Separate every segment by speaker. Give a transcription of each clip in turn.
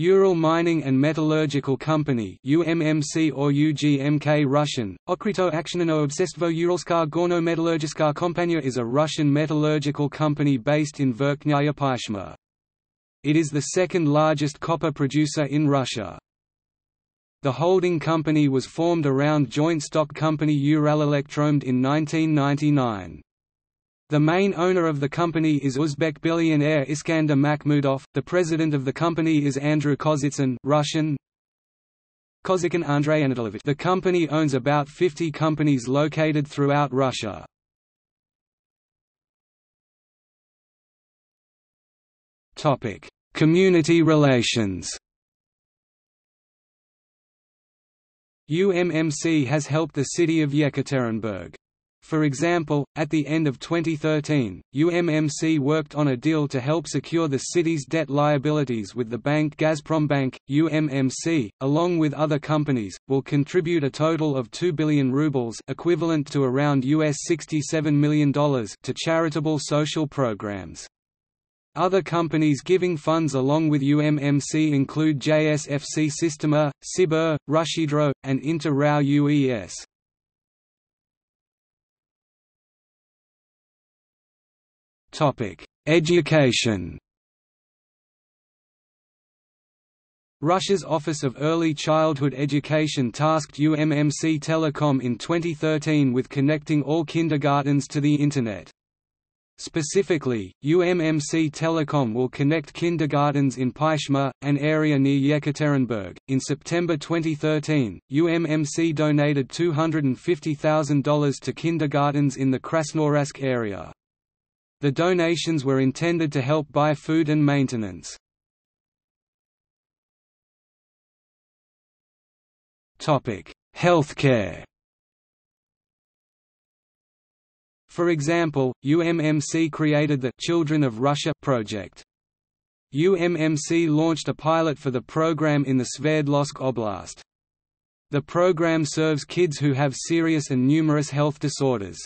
Speaker 1: Ural Mining and Metallurgical Company UMMC or UGMK Russian, Okrito Aktionino Obsestvo Uralska Gorno Metallurgiska Kompania is a Russian metallurgical company based in Verkhnaya Pyshma. It is the second largest copper producer in Russia. The holding company was formed around joint stock company Uralelectromed in 1999. The main owner of the company is Uzbek billionaire Iskander Makhmudov. The president of the company is Andrew Kozitsyn, Russian. Kozitsyn Andrei Anatolovich. The company owns about 50 companies located throughout Russia. Topic: Community relations. UMMC has helped the city of Yekaterinburg for example, at the end of 2013, UMMC worked on a deal to help secure the city's debt liabilities with the bank Gazprombank. UMMC, along with other companies, will contribute a total of 2 billion rubles equivalent to around US $67 million to charitable social programs. Other companies giving funds along with UMMC include JSFC Sistema, Sibur, RusHydro, and Inter RAO UES. Education Russia's Office of Early Childhood Education tasked UMMC Telecom in 2013 with connecting all kindergartens to the Internet. Specifically, UMMC Telecom will connect kindergartens in Pyshma, an area near Yekaterinburg. In September 2013, UMMC donated $250,000 to kindergartens in the Krasnoyarsk area. The donations were intended to help buy food and maintenance. Healthcare For example, UMMC created the Children of Russia project. UMMC launched a pilot for the program in the Sverdlovsk Oblast. The program serves kids who have serious and numerous health disorders.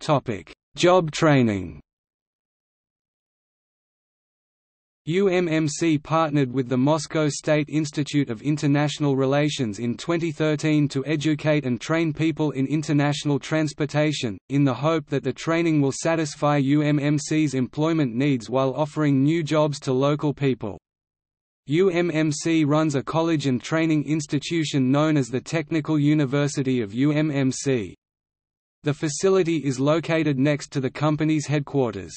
Speaker 1: Topic: Job training. UMMC partnered with the Moscow State Institute of International Relations in 2013 to educate and train people in international transportation, in the hope that the training will satisfy UMMC's employment needs while offering new jobs to local people. UMMC runs a college and training institution known as the Technical University of UMMC. The facility is located next to the company's headquarters.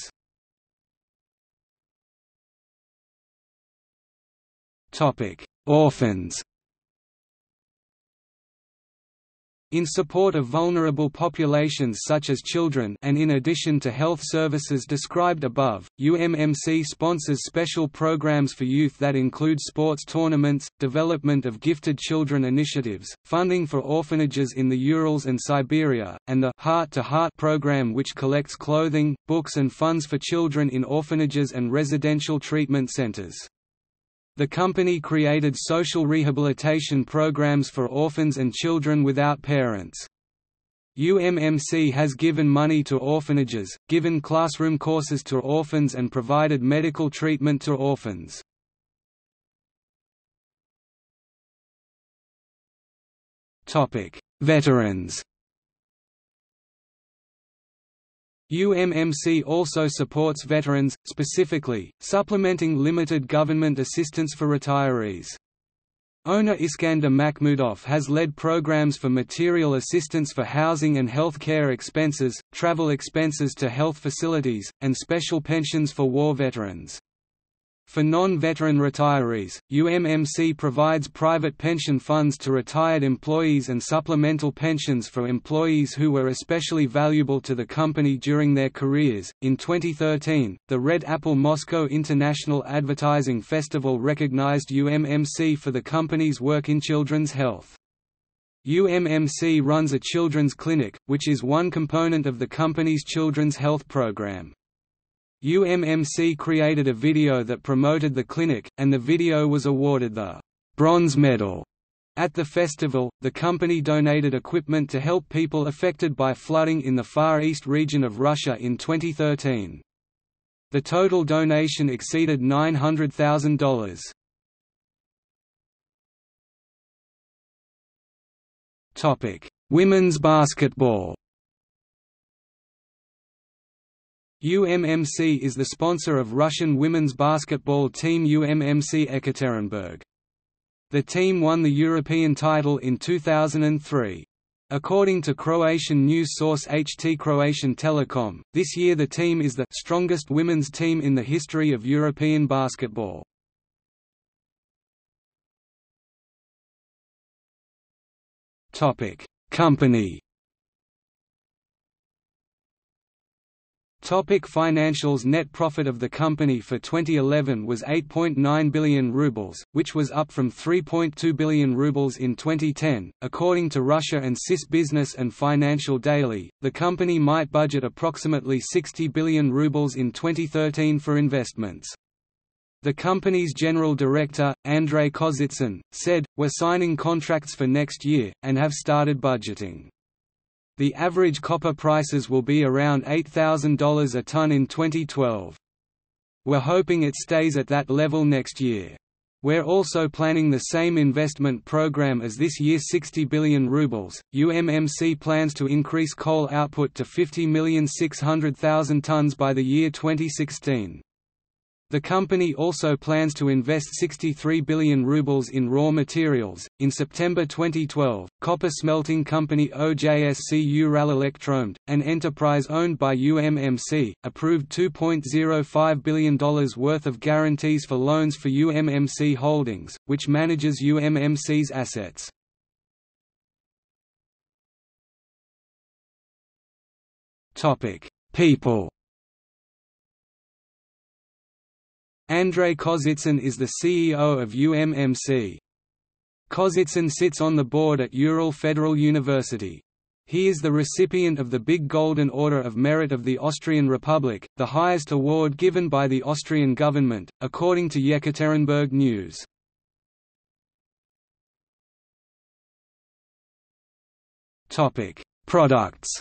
Speaker 1: Orphans In support of vulnerable populations such as children and in addition to health services described above, UMMC sponsors special programs for youth that include sports tournaments, development of gifted children initiatives, funding for orphanages in the Urals and Siberia, and the Heart to Heart program which collects clothing, books and funds for children in orphanages and residential treatment centers. The company created social rehabilitation programs for orphans and children without parents. UMMC has given money to orphanages, given classroom courses to orphans and provided medical treatment to orphans. Veterans UMMC also supports veterans, specifically, supplementing limited government assistance for retirees. Owner Iskander Makhmudov has led programs for material assistance for housing and health care expenses, travel expenses to health facilities, and special pensions for war veterans. For non-veteran retirees, UMMC provides private pension funds to retired employees and supplemental pensions for employees who were especially valuable to the company during their careers. In 2013, the Red Apple Moscow International Advertising Festival recognized UMMC for the company's work in children's health. UMMC runs a children's clinic, which is one component of the company's children's health program. UMMC created a video that promoted the clinic, and the video was awarded the Bronze Medal. At the festival, the company donated equipment to help people affected by flooding in the Far East region of Russia in 2013. The total donation exceeded $900,000. Topic: Women's basketball. UMMC is the sponsor of Russian women's basketball team UMMC Ekaterinburg. The team won the European title in 2003. According to Croatian news source HT Croatian Telecom, this year the team is the strongest women's team in the history of European basketball. Company. Topic financials Net profit of the company for 2011 was 8.9 billion rubles, which was up from 3.2 billion rubles in 2010. According to Russia and CIS Business and Financial Daily, the company might budget approximately 60 billion rubles in 2013 for investments. The company's general director, Andrei Kozitsyn, said, We're signing contracts for next year, and have started budgeting. The average copper prices will be around $8,000 a ton in 2012. We're hoping it stays at that level next year. We're also planning the same investment program as this year 60 billion rubles. UMMC plans to increase coal output to 50,600,000 tons by the year 2016. The company also plans to invest 63 billion rubles in raw materials. In September 2012, copper smelting company OJSC Uralelectromed, an enterprise owned by UMMC, approved $2.05 billion worth of guarantees for loans for UMMC Holdings, which manages UMMC's assets. People Andrei Kozitsyn is the CEO of UMMC. Kozitsyn sits on the board at Ural Federal University. He is the recipient of the Big Golden Order of Merit of the Austrian Republic, the highest award given by the Austrian government, according to Yekaterinburg News. Products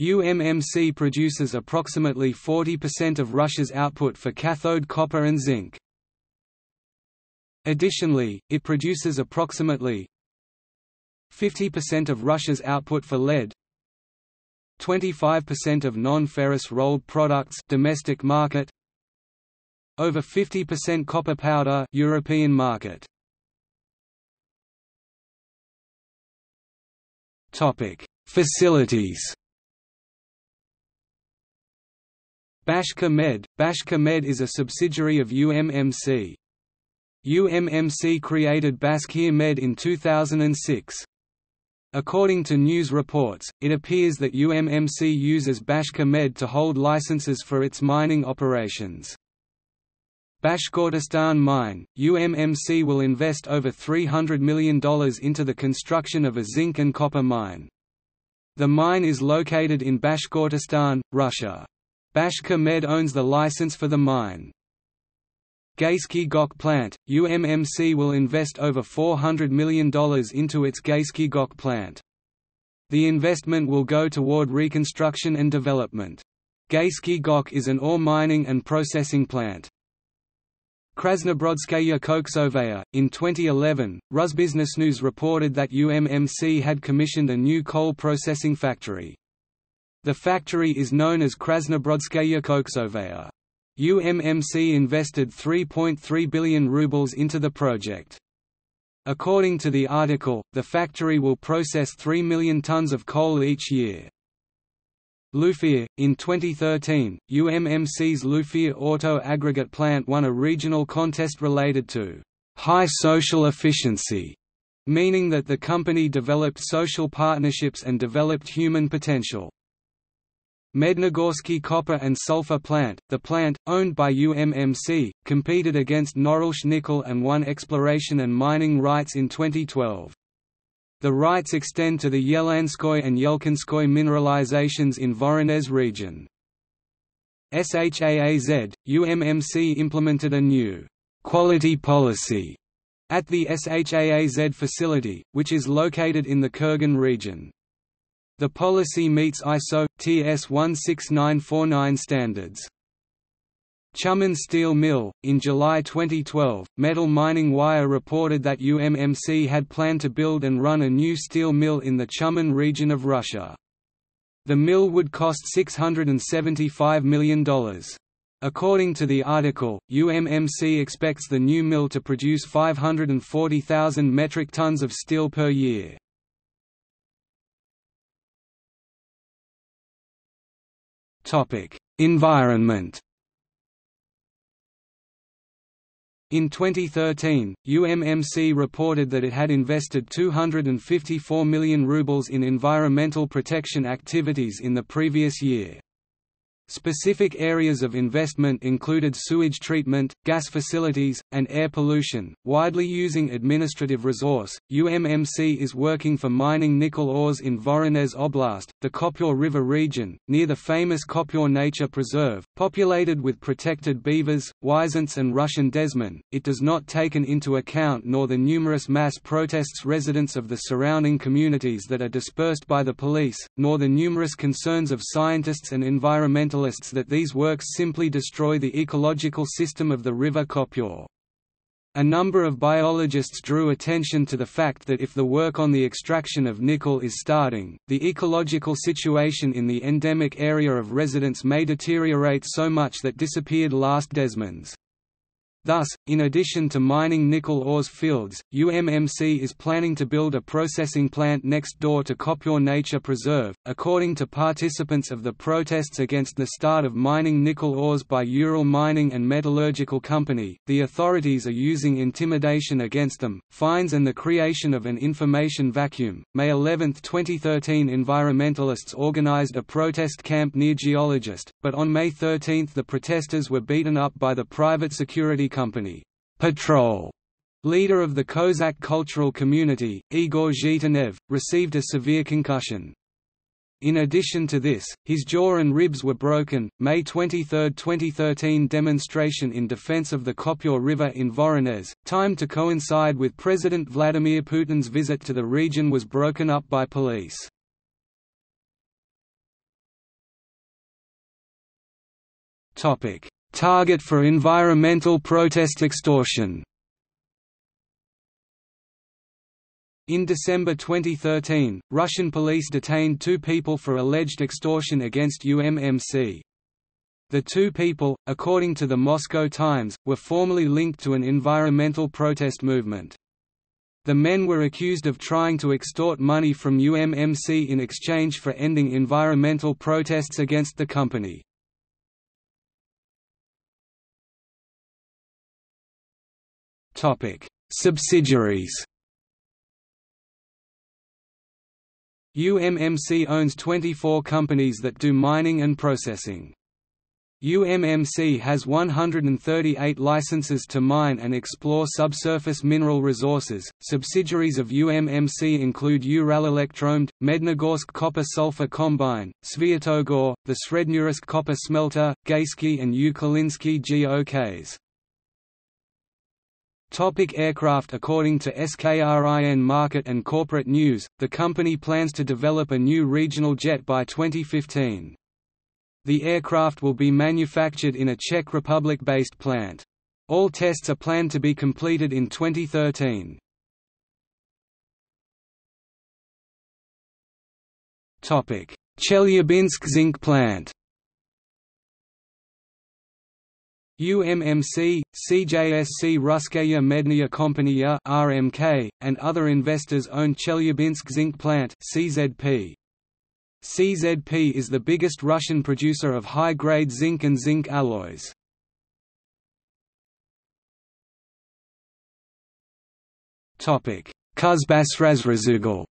Speaker 1: UMMC produces approximately 40% of Russia's output for cathode copper and zinc. Additionally, it produces approximately 50% of Russia's output for lead, 25% of non-ferrous rolled products domestic market, over 50% copper powder European market. Topic: Facilities Bashkirmed – Bashkirmed is a subsidiary of UMMC. UMMC created Bashkirmed in 2006. According to news reports, it appears that UMMC uses Bashkirmed to hold licenses for its mining operations. Bashkortostan Mine, UMMC will invest over $300 million into the construction of a zinc and copper mine. The mine is located in Bashkortostan, Russia. Bashkirmed owns the license for the mine. Gaiskiy Gok plant, UMMC will invest over $400 million into its Gaiskiy Gok plant. The investment will go toward reconstruction and development. Gaiskiy Gok is an ore mining and processing plant. Krasnobrodskaya Koksovaya. In 2011, Rusbusinessnews reported that UMMC had commissioned a new coal processing factory. The factory is known as Krasnobrodskaya Koksovaya. UMMC invested 3.3 billion rubles into the project. According to the article, the factory will process 3 million tons of coal each year. Lufir In 2013, UMMC's Lufir Auto Aggregate Plant won a regional contest related to high social efficiency, meaning that the company developed social partnerships and developed human potential. Mednogorsky Copper and Sulfur Plant, the plant, owned by UMMC, competed against Norilsk Nickel and won exploration and mining rights in 2012. The rights extend to the Yelanskoy and Yelkanskoy mineralizations in Voronezh region. SHAAZ, UMMC implemented a new quality policy at the SHAAZ facility, which is located in the Kurgan region. The policy meets ISO TS 16949 standards. Tyumen Steel Mill. In July 2012, Metal Mining Wire reported that UMMC had planned to build and run a new steel mill in the Tyumen region of Russia. The mill would cost $675 million. According to the article, UMMC expects the new mill to produce 540,000 metric tons of steel per year. Environment In 2013, UMMC reported that it had invested 254 million rubles in environmental protection activities in the previous year. Specific areas of investment included sewage treatment, gas facilities, and air pollution. Widely using administrative resource, UMMC is working for mining nickel ores in Voronezh Oblast, the Kopyor River region, near the famous Kopyor Nature Preserve, populated with protected beavers, wisents, and Russian desman. It does not taken into account nor the numerous mass protests residents of the surrounding communities that are dispersed by the police, nor the numerous concerns of scientists and environmental that these works simply destroy the ecological system of the river Kopyor. A number of biologists drew attention to the fact that if the work on the extraction of nickel is starting, the ecological situation in the endemic area of residence may deteriorate so much that disappeared last desmans. Thus, in addition to mining nickel ores fields, UMMC is planning to build a processing plant next door to Kopyor Nature Preserve. According to participants of the protests against the start of mining nickel ores by Ural Mining and Metallurgical Company, the authorities are using intimidation against them, fines, and the creation of an information vacuum. May 11, 2013, environmentalists organized a protest camp near Geologist, but on May 13 the protesters were beaten up by the private security company, Patrol. Leader of the Kozak cultural community, Igor Zhitanev, received a severe concussion. In addition to this, his jaw and ribs were broken. May 23, 2013 demonstration in defense of the Kopyor River in Voronezh, timed to coincide with President Vladimir Putin's visit to the region was broken up by police. Topic: Target for environmental protest extortion In December 2013, Russian police detained two people for alleged extortion against UMMC. The two people, according to the Moscow Times, were formerly linked to an environmental protest movement. The men were accused of trying to extort money from UMMC in exchange for ending environmental protests against the company. Topic: Subsidiaries. UMMC owns 24 companies that do mining and processing. UMMC has 138 licenses to mine and explore subsurface mineral resources. Subsidiaries of UMMC include Uralelectromed, Mednogorsk Copper Sulfur Combine, Sviatogor, the Srednyursk Copper Smelter, Gaysky and Ukalinsky GOKs. Topic aircraft According to SKRIN Market and Corporate News, the company plans to develop a new regional jet by 2015. The aircraft will be manufactured in a Czech Republic-based plant. All tests are planned to be completed in 2013. Chelyabinsk zinc plant UMMC, CJSC Ruskaya Mednaya Kompania (RMK), and other investors own Chelyabinsk Zinc Plant (CZP). CZP is the biggest Russian producer of high-grade zinc and zinc alloys. Topic: Kuzbassrazrezugol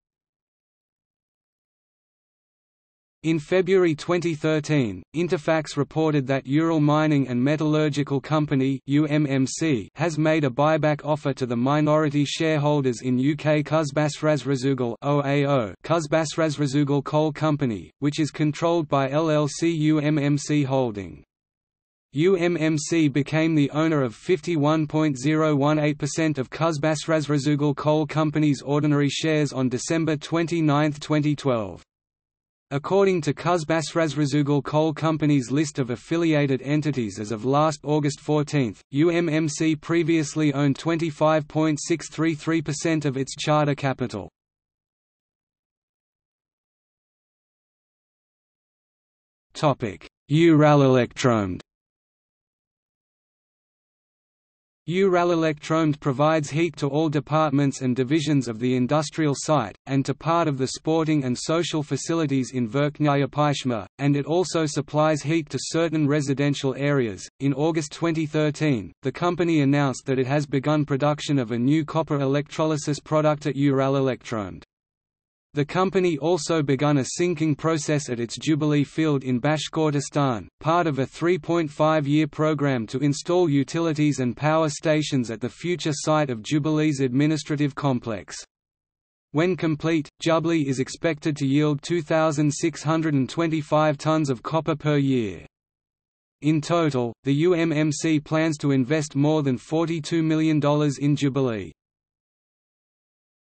Speaker 1: In February 2013, Interfax reported that Ural Mining and Metallurgical Company (UMMC) has made a buyback offer to the minority shareholders in UK Kuzbassrazrezugol (OAO) Kuzbassrazrezugol Coal Company, which is controlled by LLC UMMC Holding. UMMC became the owner of 51.018% of Kuzbassrazrezugol Coal Company's ordinary shares on December 29, 2012. According to Kuzbassrazrezugol Coal Company's list of affiliated entities as of last August 14, UMMC previously owned 25.633% of its charter capital. Uralelectromed Uralelectromed provides heat to all departments and divisions of the industrial site, and to part of the sporting and social facilities in Verkhnaya Pyshma, and it also supplies heat to certain residential areas. In August 2013, the company announced that it has begun production of a new copper electrolysis product at Uralelectromed. The company also begun a sinking process at its Jubilee field in Bashkortostan, part of a 3.5-year program to install utilities and power stations at the future site of Jubilee's administrative complex. When complete, Jubilee is expected to yield 2,625 tons of copper per year. In total, the UMMC plans to invest more than $42 million in Jubilee.